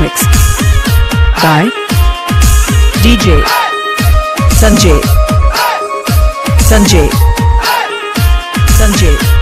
Mix by DJ Sanjay. Sanjay. Sanjay.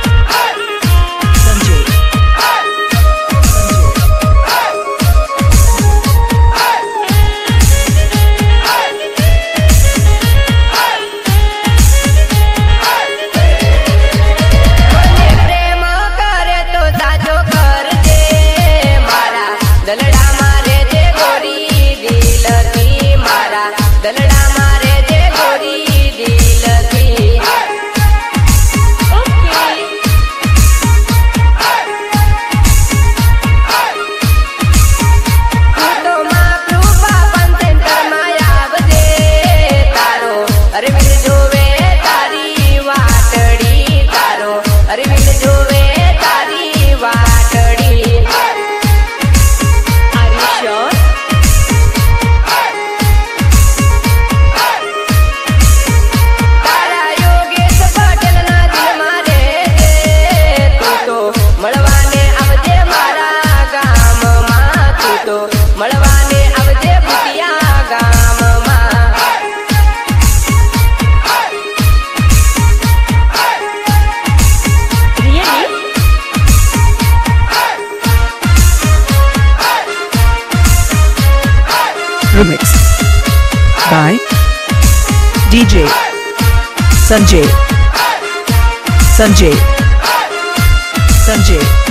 Remix. By DJ Sanjay. Sanjay. Sanjay.